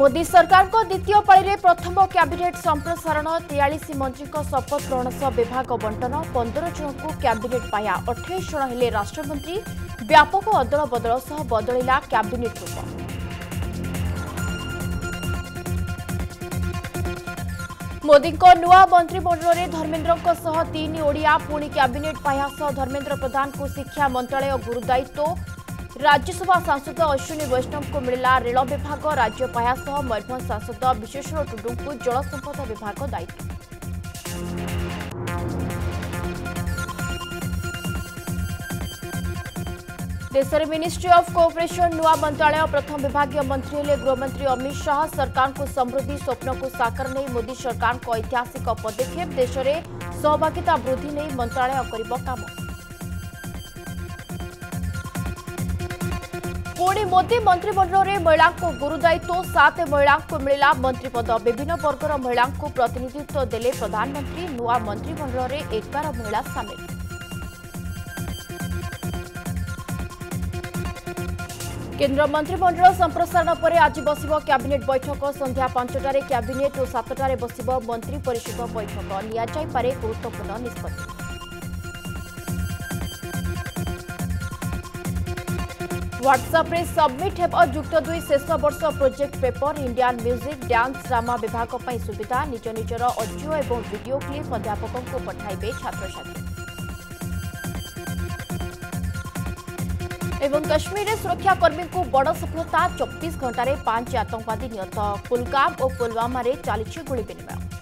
ମୋଦି ସରକାରଙ୍କ ଦ୍ୱିତୀୟ ପାଳିରେ ପ୍ରଥମ କ୍ୟାବିନେଟ୍ ସମ୍ପ୍ରସାରଣ ତେୟାଳିଶ ମନ୍ତ୍ରୀଙ୍କ ଶପଥ ଗ୍ରହଣ ସହ ବିଭାଗ ବଣ୍ଟନ ପନ୍ଦର ଜଣଙ୍କୁ କ୍ୟାବିନେଟ୍ ପାହ୍ୟା ଅଠେଇଶ ଜଣ ହେଲେ ରାଷ୍ଟ୍ରମନ୍ତ୍ରୀ ବ୍ୟାପକ ଅଦଳ ବଦଳ ସହ ବଦଳିଲା କ୍ୟାବିନେଟ୍ ରୂପ ମୋଦିଙ୍କ ନୂଆ ମନ୍ତ୍ରିମଣ୍ଡଳରେ ଧର୍ମେନ୍ଦ୍ରଙ୍କ ସହ ତିନି ଓଡ଼ିଆ ପୁଣି କ୍ୟାବିନେଟ୍ ପାହ୍ୟା ସହ ଧର୍ମେନ୍ଦ୍ର ପ୍ରଧାନଙ୍କୁ ଶିକ୍ଷା ମନ୍ତ୍ରାଳୟ ଗୁରୁଦାୟିତ୍ୱ राज्यसभा सांसद अश्विनी वैष्णव को मिला रेल विभाग राज्य पाया सह सांसद विश्वेश्वर टुडू जल संपद विभाग दायित्व देश में मिनिस्ट्री अफ कोअपरेसन नुआ मंत्रालय प्रथम विभाग मंत्री हेले गृहमंत्री अमित शाह सरकार को समृद्धि स्वप्न को साकार नहीं मोदी सरकार ऐतिहासिक पदक्षेप देश में सहभागिता वृद्धि नहीं मंत्रालय कर पु मोदी मन्त्रीमण्डल महिलाको गुरुदयित्व सात महिला मिला पद विभिन्न वर्ग र महिला प्रतिनिधित्व देले प्रधानमन्त्री नन्त्रीमण्डल एघार महिला सन्द्र मन्त्रीमण्डल सम्प्रसारण पर्व आज बस्य क्याबिनेट बैठक सन्ध्या पाँचटै क्याबिनेट र सतटा बस्य मन्त्री परिषद बैठक लिएर गुतपूर्ण निष्पत्ति ह्वाट्सअप्रे सबमिट होक्त दुई शेष वर्ष project paper Indian music dance drama विभाग पर सुविधा निज निजर अडियो और भिडो क्लीप अध्यापकों पठाइबे छात्र छात्री एवं कश्मीर में सुरक्षाकर्मी को बड़ सफलता चौबीस घंटे पांच आतंकवादी निहत कुलगाम और पुलवामें चली गुड़ विनिमय